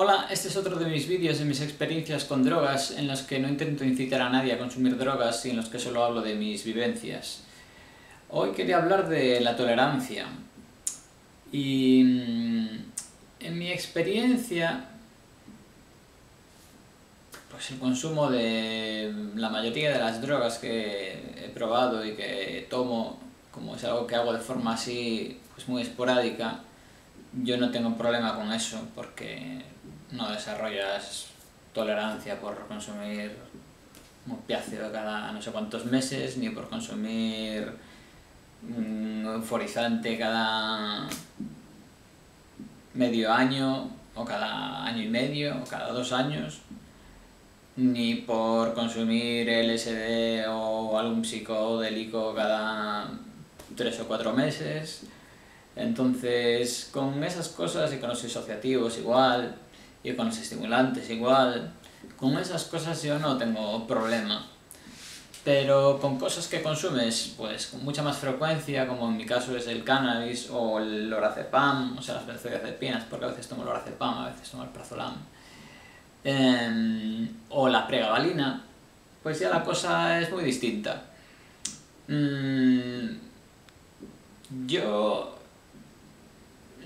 Hola, este es otro de mis vídeos de mis experiencias con drogas en los que no intento incitar a nadie a consumir drogas y en los que solo hablo de mis vivencias. Hoy quería hablar de la tolerancia y mm, en mi experiencia pues el consumo de la mayoría de las drogas que he probado y que tomo como es algo que hago de forma así pues muy esporádica yo no tengo problema con eso porque no desarrollas tolerancia por consumir un opiáceo cada no sé cuántos meses, ni por consumir un euforizante cada medio año, o cada año y medio, o cada dos años, ni por consumir LSD o algún psicodélico cada tres o cuatro meses. Entonces, con esas cosas y con los disociativos igual, y con los estimulantes igual. Con esas cosas yo no tengo problema. Pero con cosas que consumes pues con mucha más frecuencia, como en mi caso es el cannabis o el lorazepam, o sea las benzodiazepinas, porque a veces tomo lorazepam, a veces tomo el prazolam, em, o la pregabalina, pues ya la cosa es muy distinta. Mm, yo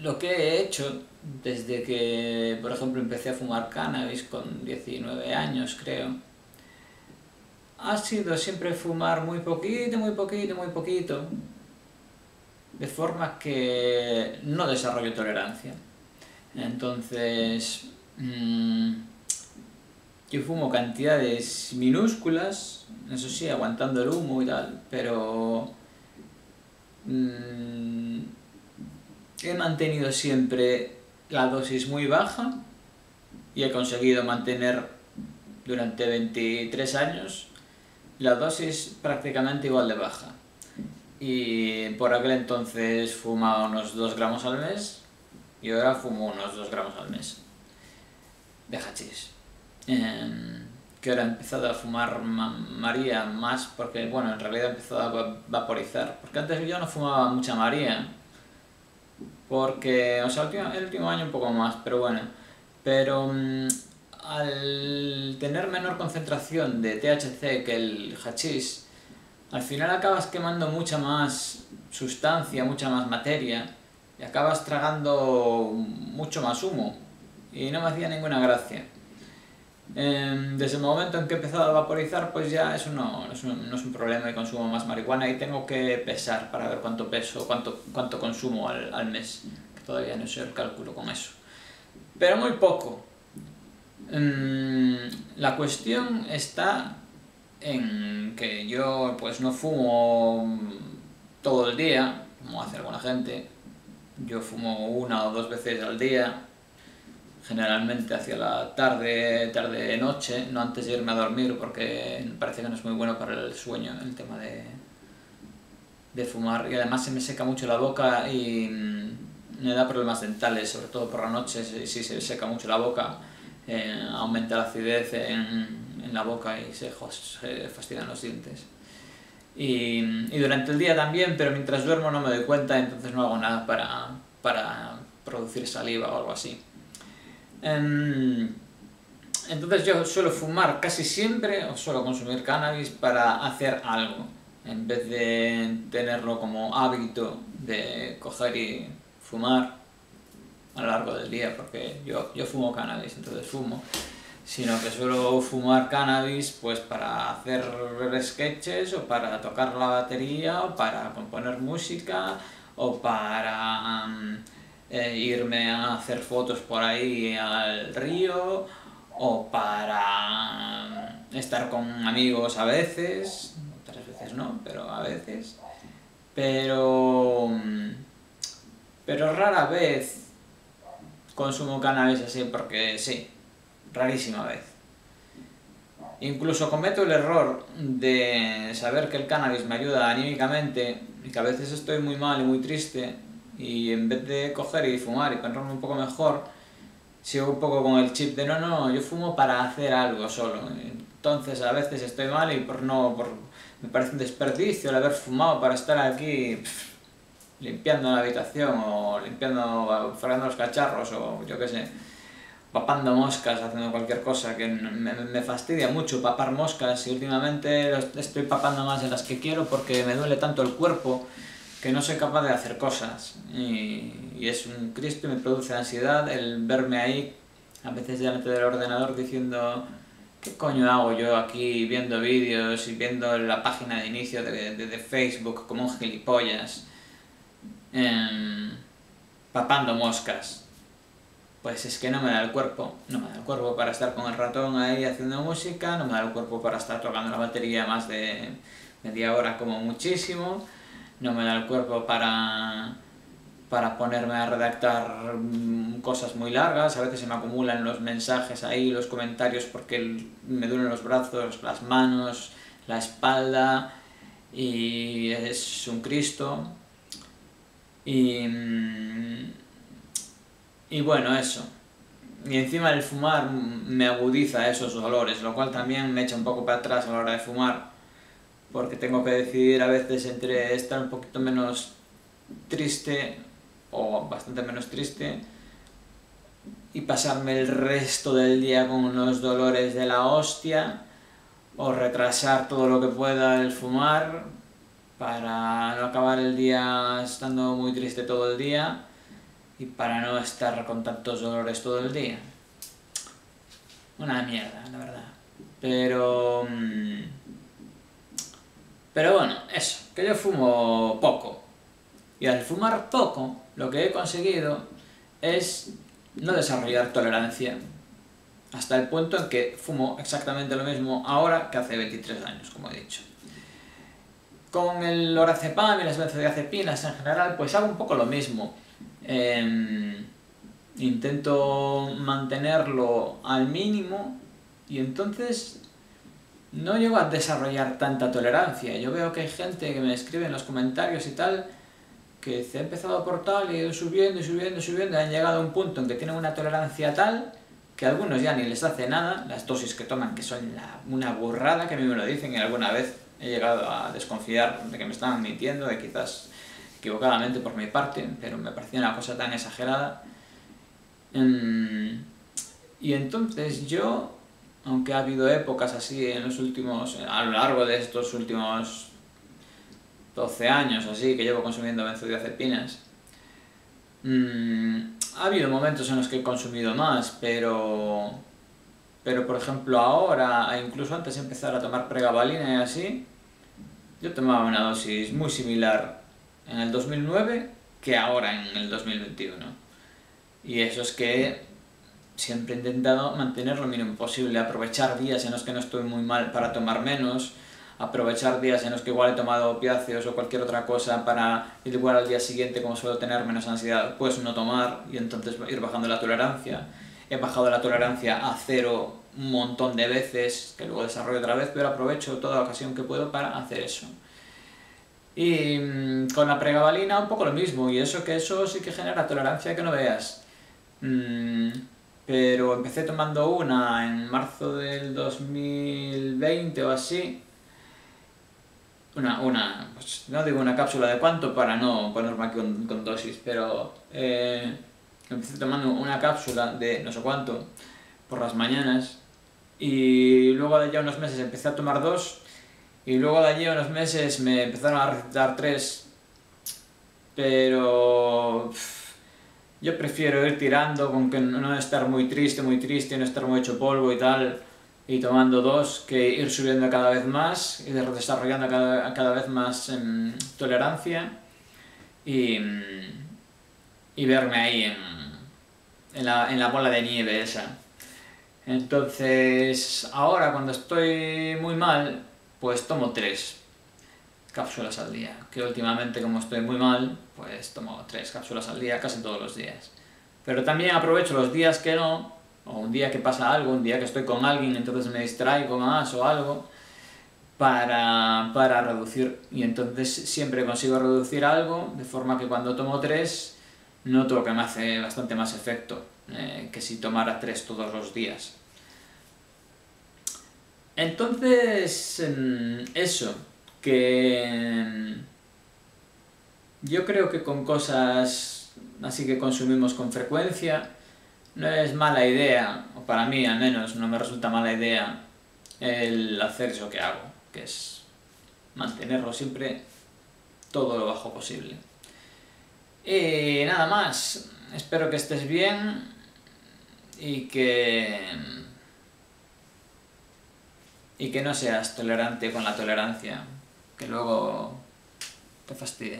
lo que he hecho desde que, por ejemplo, empecé a fumar cannabis con 19 años, creo, ha sido siempre fumar muy poquito, muy poquito, muy poquito, de forma que no desarrollo tolerancia. Entonces, mmm, yo fumo cantidades minúsculas, eso sí, aguantando el humo y tal, pero mmm, he mantenido siempre la dosis muy baja y he conseguido mantener durante 23 años la dosis prácticamente igual de baja. Y por aquel entonces fumaba unos 2 gramos al mes y ahora fumo unos 2 gramos al mes de hachís. Em, que ahora he empezado a fumar María más porque, bueno, en realidad he empezado a vaporizar. Porque antes yo no fumaba mucha María, porque, o sea, el último, año un poco más, pero bueno. Pero mm, al tener menor concentración de THC que el hachís, al final acabas quemando mucha más sustancia, mucha más materia y acabas tragando mucho más humo y no me hacía ninguna gracia. Em, desde el momento en que he empezado a vaporizar, pues ya eso no, es un, problema y consumo más marihuana y tengo que pesar para ver cuánto peso, cuánto, cuánto consumo al, al mes, que todavía no sé el cálculo con eso. Pero muy poco. Em, la cuestión está en que yo pues no fumo todo el día, como hace alguna gente. Yo fumo una o dos veces al día, generalmente hacia la tarde, tarde-noche, no antes de irme a dormir porque parece que no es muy bueno para el sueño el tema de, de fumar y además se me seca mucho la boca y mm, me da problemas dentales, sobre todo por la noche, si se seca mucho la boca, eh, aumenta la acidez en, en, la boca y se, se fastidian los dientes. Y, y, durante el día también, pero mientras duermo no me doy cuenta, entonces no hago nada para, para producir saliva o algo así. Em, entonces yo suelo fumar casi siempre o suelo consumir cannabis para hacer algo, en vez de tenerlo como hábito de coger y fumar a lo largo del día, porque yo, yo fumo cannabis, entonces fumo, sino que suelo fumar cannabis pues para hacer sketches o para tocar la batería o para componer música o para... Eh, irme a hacer fotos por ahí al río o para estar con amigos a veces, otras veces no, pero a veces. Pero, pero rara vez consumo cannabis así porque sí, rarísima vez. Incluso cometo el error de saber que el cannabis me ayuda anímicamente y que a veces estoy muy mal y muy triste y en vez de coger y fumar y ponerme un poco mejor, sigo un poco con el chip de no, no, yo fumo para hacer algo solo. Entonces a veces estoy mal y por no, por, me parece un desperdicio el haber fumado para estar aquí limpiando la habitación o limpiando, fregando los cacharros o yo qué sé. papando moscas, haciendo cualquier cosa, que me, me, fastidia mucho papar moscas y últimamente estoy papando más de las que quiero porque me duele tanto el cuerpo que no soy capaz de hacer cosas y, es un Cristo y me produce ansiedad el verme ahí a veces delante del ordenador diciendo ¿qué coño hago yo aquí viendo vídeos y viendo la página de inicio de, de, Facebook como un gilipollas? Em, papando moscas pues es que no me da el cuerpo, no me da el cuerpo para estar con el ratón ahí haciendo música, no me da el cuerpo para estar tocando la batería más de media hora como muchísimo, no me da el cuerpo para, para ponerme a redactar mm, cosas muy largas, a veces se me acumulan los mensajes ahí, los comentarios porque me duelen los brazos, las manos, la espalda y es un Cristo. Y mm, y bueno, eso. Y encima el fumar me agudiza esos dolores, lo cual también me echa un poco para atrás a la hora de fumar, porque tengo que decidir a veces entre estar un poquito menos triste o bastante menos triste y pasarme el resto del día con unos dolores de la hostia o retrasar todo lo que pueda el fumar para no acabar el día estando muy triste todo el día y para no estar con tantos dolores todo el día. Una mierda, la verdad. Pero... Pero bueno, eso, que yo fumo poco. Y al fumar poco, lo que he conseguido es no desarrollar tolerancia. Hasta el punto en que fumo exactamente lo mismo ahora que hace 23 años, como he dicho. Con el lorazepam y las benzodiazepinas en general, pues hago un poco lo mismo Em, intento mantenerlo al mínimo y entonces no llego a desarrollar tanta tolerancia. Yo veo que hay gente que me escribe en los comentarios y tal que se ha empezado por tal y ido subiendo y subiendo y subiendo han llegado a un punto en que tienen una tolerancia tal que a algunos ya ni les hace nada, las dosis que toman que son una burrada que a mí me lo dicen y alguna vez he llegado a desconfiar de que me estaban mintiendo, de quizás equivocadamente por mi parte, pero me parecía una cosa tan exagerada. Em, y entonces yo, aunque ha habido épocas así en los últimos, a lo largo de estos últimos 12 años así que llevo consumiendo benzodiazepinas, mmm, ha habido momentos en los que he consumido más, pero pero por ejemplo ahora, e incluso antes de empezar a tomar pregabalina y así, yo tomaba una dosis muy similar en el 2009 que ahora en el 2021. Y eso es que siempre he intentado mantener lo mínimo posible, aprovechar días en los que no estoy muy mal para tomar menos, aprovechar días en los que igual he tomado opiáceos o cualquier otra cosa para igual al día siguiente, como suelo tener menos ansiedad, pues no tomar y entonces ir bajando la tolerancia. He bajado la tolerancia a cero un montón de veces, que luego desarrollo otra vez, pero aprovecho toda ocasión que puedo para hacer eso. Y mm, con la pregabalina un poco lo mismo, y eso que eso sí que genera tolerancia que no veas. Mm, pero empecé tomando una en marzo del 2020 o así. Una, una, pues no digo una cápsula de cuánto para no ponerme aquí con, dosis, pero eh, empecé tomando una cápsula de no sé cuánto por las mañanas y luego de ya unos meses empecé a tomar dos y luego de allí unos meses me empezaron a recetar tres. Pero yo prefiero ir tirando con que no estar muy triste, muy triste, no estar muy hecho polvo y tal, y tomando dos, que ir subiendo cada vez más y desarrollando cada, cada vez más tolerancia y, y verme ahí en, en, la, en la bola de nieve esa. Entonces, ahora cuando estoy muy mal, pues tomo tres cápsulas al día, que últimamente como estoy muy mal, pues tomo tres cápsulas al día casi todos los días. Pero también aprovecho los días que no, o un día que pasa algo, un día que estoy con alguien, entonces me distraigo más o algo, para, para reducir. Y entonces siempre consigo reducir algo, de forma que cuando tomo tres, noto que me hace bastante más efecto eh, que si tomara tres todos los días. Entonces, em, eso, que em, yo creo que con cosas así que consumimos con frecuencia, no es mala idea, o para mí al menos no me resulta mala idea el hacer eso que hago, que es mantenerlo siempre todo lo bajo posible. Y nada más, espero que estés bien y que y que no seas tolerante con la tolerancia, que luego te fastidia.